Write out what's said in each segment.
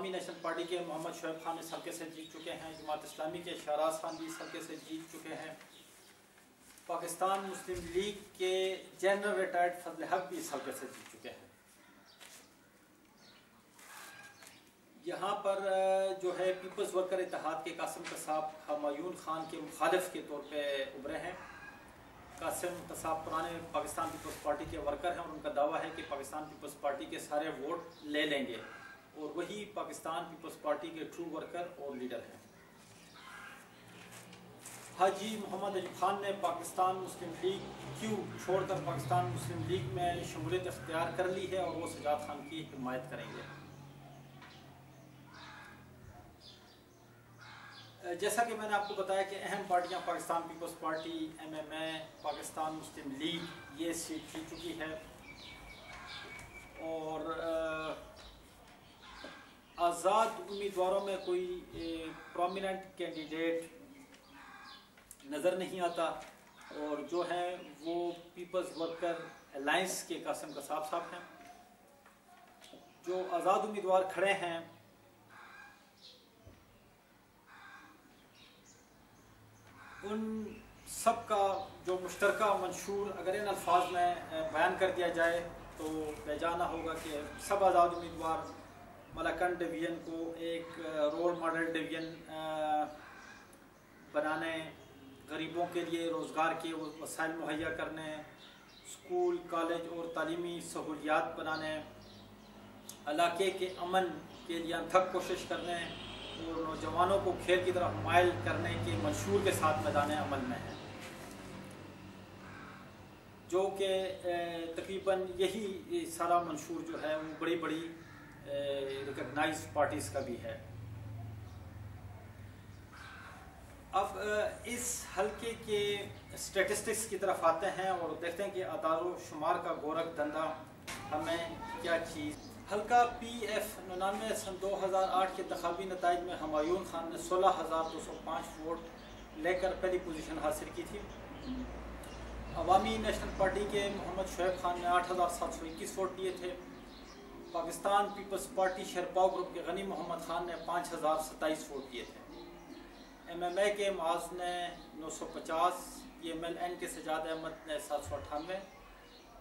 अवामी national party के मोहम्मद शुएब खान इस हल्के से जीत चुके हैं। जमात इस्लामी के शहराज खान भी इस हल्के से जीत चुके हैं। पाकिस्तान मुस्लिम लीग के जनरल रिटायर्ड फजल हक भी इस हल्के से जीत चुके हैं। यहाँ पर जो है पीपल्स वर्कर इतिहाद के कासिम कसाब हमायून खान के मुखालिफ के तौर पे उभरे हैं। कासिम कसाब पुराने पाकिस्तान पीपल्स पार्टी के वर्कर हैं और उनका दावा है कि पाकिस्तान पीपल्स पार्टी के सारे वोट ले लेंगे। और वही पाकिस्तान पीपल्स पार्टी के ट्रू वर्कर और लीडर हैं। हाजी मोहम्मद अली खान ने पाकिस्तान मुस्लिम लीग क्यू छोड़कर पाकिस्तान मुस्लिम लीग में शमूलियत अख्तियार कर ली है और वो सजाद खान की हिमायत करेंगे? जैसा कि मैंने आपको बताया कि अहम पार्टियाँ Pakistan peoples party MMA Pakistan Muslim league, ये सीट जीत चुकी है। और आज़ाद उम्मीदवारों में कोई प्रोमिनेंट कैंडिडेट नज़र नहीं आता और जो है वो पीपल्स वर्कर अलायंस के कासिम कसाब साहब हैं। जो आज़ाद उम्मीदवार खड़े हैं, उन सब का जो मुश्तर मंशूर अगर इन अल्फाज में बयान कर दिया जाए तो बेजाना होगा कि सब आज़ाद उम्मीदवार मलाकंड डिवीज़न को एक रोल मॉडल डिवीज़न बनाने, गरीबों के लिए रोज़गार के वसाइल मुहैया करने, स्कूल, कॉलेज और तलीमी सहूलियात बनाने, इलाके के अमन के लिए अनथक कोशिश करने और नौजवानों को खेल की तरफ़ माइल करने के मंशूर के साथ मैदान अमल में है। जो कि तकरीबन यही सारा मंशूर जो है, वो बड़ी बड़ी रिकगनाइज पार्टीज़ का भी है। अब इस हल्के के स्टेटिस्टिक्स की तरफ़ आते हैं और देखते हैं कि अदारो शुमार का गोरख धंधा हमें क्या चीज़ हल्का पी एफ़ निन्यानवे सन 2008 के इंतबी नतज में हमायून खान ने सोलह हज़ार दो सौ पाँच वोट लेकर पहली पोजीशन हासिल की थी। अवामी नेशनल पार्टी के मोहम्मद शुएब खान ने आठ हज़ार सात सौ इक्कीस वोट दिए थे। Pakistan peoples party Sherpao group के गनी मोहम्मद खान ने पाँच हज़ार सत्ताईस वोट दिए थे। एम एम ए के माज ने 950 पी एम एल एन के सजाद अहमद ने सात सौ अठानवे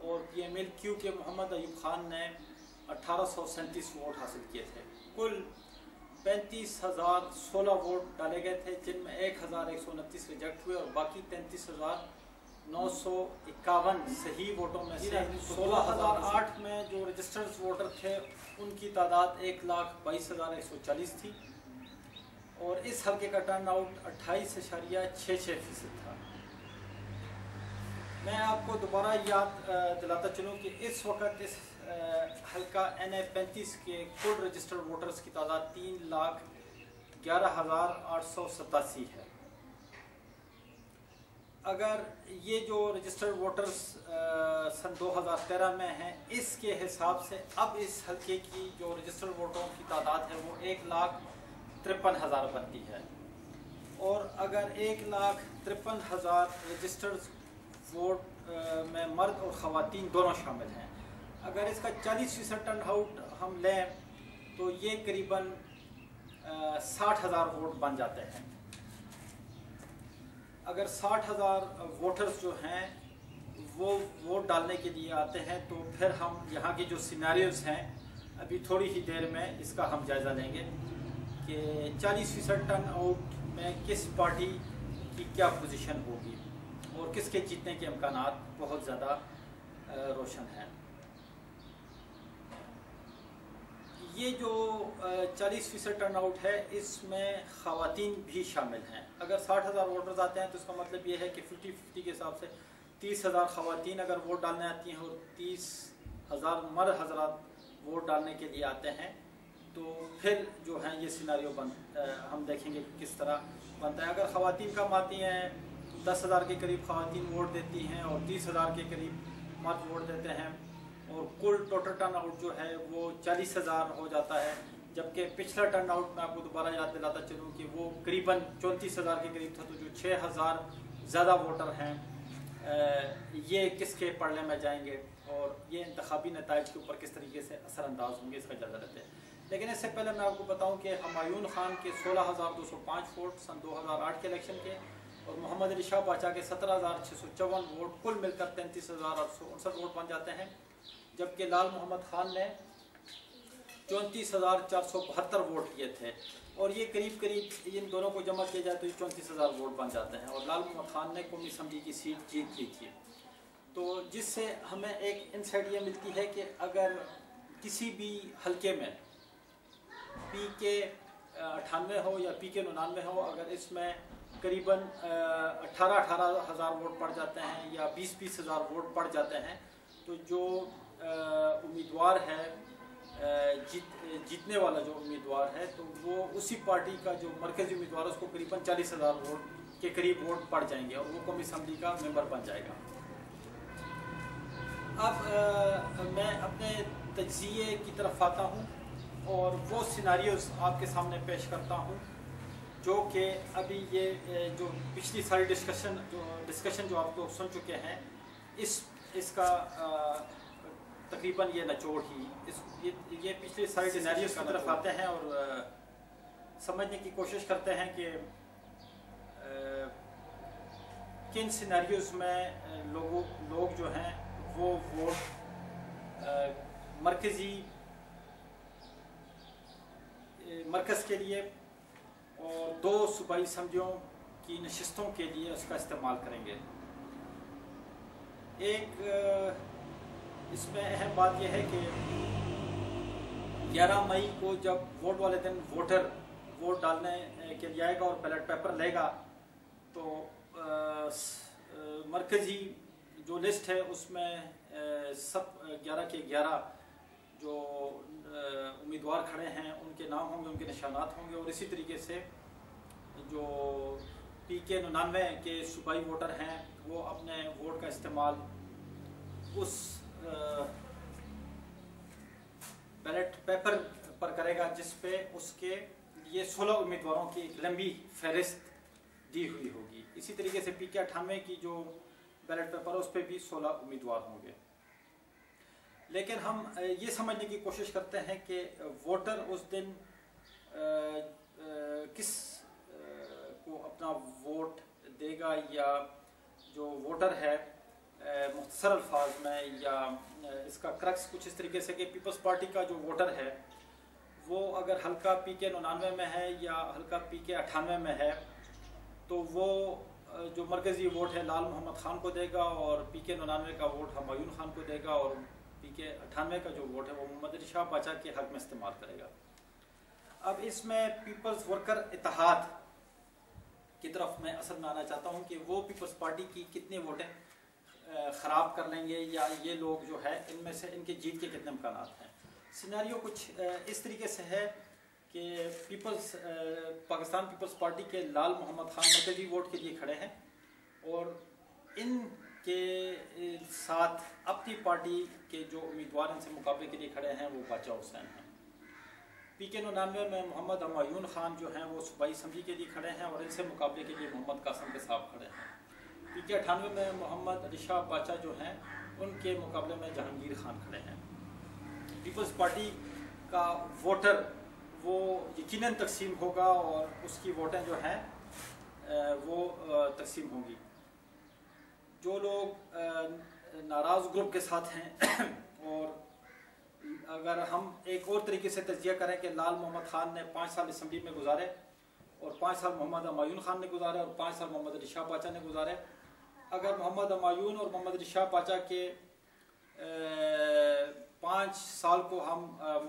और पी एम एल क्यू के मोहम्मद अयूब खान ने अठारह सौ सैंतीस वोट हासिल किए थे। कुल पैंतीस हज़ार सोलह वोट डाले गए थे, जिनमें एक हज़ार एक सौ उनतीस रिजेक्ट हुए और बाकी तैंतीस हज़ार नौ सौ इक्यावन सही वोटों में से सोलह हज़ार आठ में जो रजिस्टर्ड वोटर थे उनकी तादाद एक लाख बाईस हज़ार एक सौ चालीस थी। और इस हल्के का टर्न आउट अट्ठाईस अशारिया छः छः फ़ीसद था। मैं आपको दोबारा याद दिलाता चलूँ कि इस वक्त इस हल्का एन ए पैंतीस के कुल रजिस्टर्ड वोटर्स की तादाद तीन लाख ग्यारह हज़ार आठ सौ सतासी है। अगर ये जो रजिस्टर्ड वोटर्स सन 2013 में हैं, इसके हिसाब से अब इस हल्के की जो रजिस्टर्ड वोटरों की तादाद है, वो एक लाख तिरपन हज़ार बनती है। और अगर एक लाख तिरपन हज़ार रजिस्टर्ड वोट में मर्द और ख़वान दोनों शामिल हैं। अगर इसका चालीस फ़ीसद टर्न आउट हम लें तो ये करीबन साठ हज़ार वोट बन जाते हैं। अगर साठ हज़ार वोटर्स जो हैं, वो वोट डालने के लिए आते हैं तो फिर हम यहाँ की जो सिनारियोज़ हैं, अभी थोड़ी ही देर में इसका हम जायज़ा लेंगे कि 40 फ़ीसद टर्न आउट में किस पार्टी की क्या पोजीशन होगी और किसके जीतने के अमकान बहुत ज़्यादा रोशन हैं। ये जो 40 फ़ीसद टर्न आउट है, इसमें ख़वातीन भी शामिल हैं। अगर साठ हज़ार वोटर्स आते हैं तो इसका मतलब ये है कि 50 50 के हिसाब से तीस हज़ार ख़वातीन अगर वोट डालने आती हैं और तीस हज़ार मर्द हजरात वोट डालने के लिए आते हैं तो फिर जो है ये सिनारियो बन हम देखेंगे कि किस तरह बनता है। अगर ख़वान कम आती हैं, दस हज़ार के करीब ख़वान वोट देती हैं और तीस हज़ार के करीब मर्द वोट देते हैं और कुल टोटल टर्न आउट जो है वो चालीस हज़ार हो जाता है जबकि पिछला टर्न आउट मैं आपको दोबारा याद दिलाता चलूँ कि वो करीबन चौंतीस हज़ार के करीब था तो जो छः हज़ार ज़्यादा वोटर हैं ये किसके पढ़ने में जाएँगे और ये इंतबी नतज के ऊपर किस तरीके से असरअंदाज होंगे इसका जायज़ा लेते हैं। लेकिन इससे पहले मैं आपको बताऊँ कि हमायून खान के 16,205 वोट सन 2008 के इलेक्शन के और मोहम्मद शाह पाचा के सत्रह हज़ार छः सौ चौवन वोट कुल मिलकर तैंतीस हज़ार आठ सौ उनसठ वोट बन जाते हैं। जबकि लाल मोहम्मद खान ने चौंतीस हज़ार चार सौ बहत्तर वोट लिए थे। और ये करीब करीब इन दोनों को जमा किया जाए तो चौंतीस हज़ार वोट बन जाते हैं। और लाल मोहम्मद खान ने कौमी असम्बली की सीट जीत ली थी। तो जिससे हमें एक इंसाइट ये मिलती है कि अगर किसी भी हलके में पी के अठानवे हो या पी के निन्यानवे हो, अगर इसमें करीबन अठारह अठारह हज़ार वोट पड़ जाते हैं या बीस बीस हज़ार वोट पड़ जाते हैं तो जो उम्मीदवार है जीत जीतने वाला जो उम्मीदवार है तो वो उसी पार्टी का जो मरकज़ी उम्मीदवार है उसको करीबन चालीस हज़ार वोट के करीब वोट पड़ जाएँगे और वो कौमी असम्बली का मेंबर बन जाएगा। अब आ, मैं अपने तजिए की तरफ़ आता हूँ और वो सिनारियोज आपके सामने पेश करता हूँ जो कि अभी ये जो पिछली सारी डिस्कशन जो डिस्कशन जो आप लोग सुन चुके हैं इस इसका तकरीबन ये नचोड़ ही इस ये, ये पिछले सारे सिनारियोज की तरफ़ आते हैं और आ, समझने की कोशिश करते हैं कि आ, किन सिनारियोज में लोगों लोग जो हैं वो वोट मरकज़ी मरकज़ के लिए और दो सूबाई समझों की नशस्तों के लिए उसका इस्तेमाल करेंगे। एक इसमें अहम बात यह है कि 11 मई को जब वोट वाले दिन वोटर वोट डालने के लिए आएगा और बैलेट पेपर लेगा तो मरकज़ी जो लिस्ट है उसमें सब ग्यारह के ग्यारह जो उम्मीदवार खड़े हैं, उनके नाम होंगे, उनके निशानात होंगे और इसी तरीके से जो पी के निन्यानवे के सूबाई वोटर हैं, वो अपने वोट का इस्तेमाल उस बैलेट पेपर पर करेगा जिस पे उसके लिए सोलह उम्मीदवारों की एक लंबी फहरिस्त दी हुई होगी। इसी तरीके से पी के अठानवे की जो बैलेट पेपर है उस पर भी सोलह उम्मीदवार होंगे। लेकिन हम ये समझने की कोशिश करते हैं कि वोटर उस दिन आ, आ, किस आ, को अपना वोट देगा या जो वोटर है मुख्तर अल्फाज में या इसका क्रक्स कुछ इस तरीके से कि पीपल्स पार्टी का जो वोटर है, वो अगर हल्का पी के निन्यानवे में है या हल्का पी के अठानवे में है तो वो जो मरकज़ी वोट है, लाल मोहम्मद ख़ान को देगा और पी के निन्यानवे का वोट हमायून खान को देगा और पी के अठानवे का जो वोट है, वो मोहम्मद शाह बाचा के हक में इस्तेमाल करेगा। अब इसमें पीपल्स वर्कर इतिहाद की तरफ़ मैं असर में आना चाहता हूँ कि वो पीपल्स पार्टी की कितने वोटें ख़राब कर लेंगे या ये लोग जो है, इनमें से इनके जीत के कितने इम्कान हैं। सिनेरियो कुछ इस तरीके से है कि पीपल्स पाकिस्तान पीपल्स पार्टी के लाल मोहम्मद खान मरकजी वोट के लिए खड़े हैं और इन के साथ अपनी पार्टी के जो उम्मीदवार इनसे मुकाबले के लिए खड़े हैं, वो बाचा हुसैन हैं। पी के निन्यानवे में मोहम्मद अमायून खान जो हैं, वो सूबाई असम्बली के लिए खड़े हैं और इनसे मुकाबले के लिए मोहम्मद कासम के साहब खड़े हैं। पी अठानवे में मोहम्मद अलिशा बाचा जो हैं, उनके मुकाबले में जहांगीर खान खड़े हैं। पीपल्स पार्टी का वोटर, वो यकीन तकसीम होगा और उसकी वोटें जो हैं वो तकसीम होंगी। जो लोग नाराज़ ग्रुप के साथ हैं, और अगर हम एक और तरीके से तजिया करें कि लाल मोहम्मद ख़ान ने पाँच साल इसम्बली में गुजारे, और पाँच साल मोहम्मद अमायून खान ने गुजारे, और पाँच साल मोहम्मद रिशा पाचा ने गुजारे अगर मोहम्मद अमायून और मोहम्मद शाह पाचा के पाँच साल को हम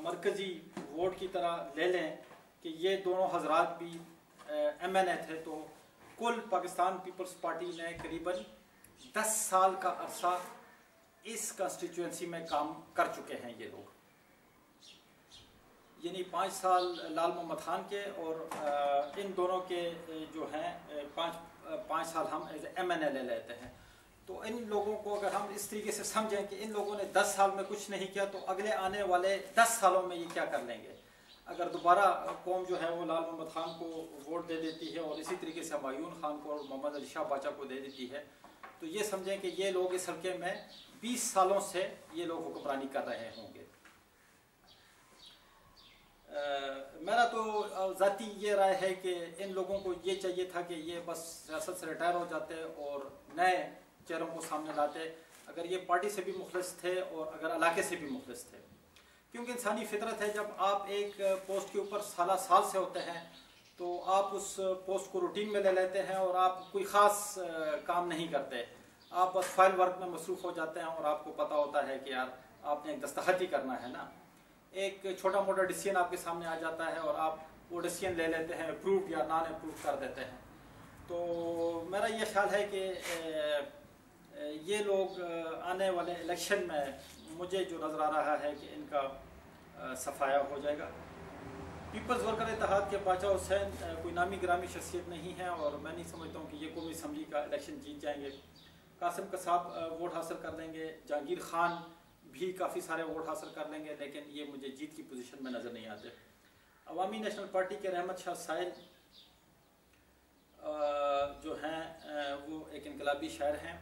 मरकज़ी वोट की तरह ले लें कि ये दोनों हजरात भी एम एन ए थे तो कुल पाकिस्तान पीपल्स पार्टी ने करीबन दस साल का अरसा इस कंस्टिट्यूंसी में काम कर चुके हैं ये लोग। यानी पाँच साल लाल मोहम्मद खान के और इन दोनों के जो हैं पाँच पाँच साल हम एज एम एन लेते हैं। तो इन लोगों को अगर हम इस तरीके से समझें कि इन लोगों ने दस साल में कुछ नहीं किया तो अगले आने वाले दस सालों में ये क्या कर लेंगे? अगर दोबारा कौम जो है वो लाल मोहम्मद खान को वोट दे देती है और इसी तरीके से हमायून खान को और मोहम्मद अली शाह बाचा को दे देती है तो ये समझें कि ये लोग इस हल्के में 20 सालों से ये लोग हुक्मरानी कर रहे होंगे। ज़ाती ये राय है कि इन लोगों को ये चाहिए था कि ये बस सियासत से रिटायर हो जाते और नए चेहरों को सामने लाते। अगर ये पार्टी से भी मुखलस थे और अगर इलाके से भी मुखलस थे। क्योंकि इंसानी फितरत है, जब आप एक पोस्ट के ऊपर साल साल से होते हैं तो आप उस पोस्ट को रूटीन में ले लेते हैं और आप कोई ख़ास काम नहीं करते। आप बस फ़ाइल वर्क में मसरूफ़ हो जाते हैं और आपको पता होता है कि यार आपने एक दस्तखत ही करना है ना। एक छोटा मोटा डिसीज़न आपके सामने आ जाता है और आप वो डिसीज़न ले लेते हैं अप्रूव या नॉन अप्रूव कर देते हैं। तो मेरा ये ख्याल है कि ये लोग आने वाले इलेक्शन में मुझे जो नज़र आ रहा है कि इनका सफाया हो जाएगा। पीपल्स वर्कर इतिहाद के बाचा हुसैन कोई नामी ग्रामी शख्सियत नहीं है और मैं नहीं समझता हूँ कि ये कौमी असम्बली का इलेक्शन जीत जाएँगे। कासिम कसाब वोट हासिल कर लेंगे। जहांगीर खान भी काफ़ी सारे वोट हासिल कर लेंगे, लेकिन ये मुझे जीत की पोजीशन में नज़र नहीं आते। अवामी नेशनल पार्टी के रहमत शाह साहिल जो हैं वो एक इनकलाबी शायर हैं।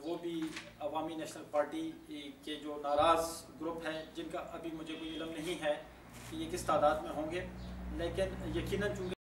वो भी अवामी नेशनल पार्टी के जो नाराज़ ग्रुप हैं, जिनका अभी मुझे कोई इलम नहीं है कि ये किस तादाद में होंगे, लेकिन यकीनन चूँकि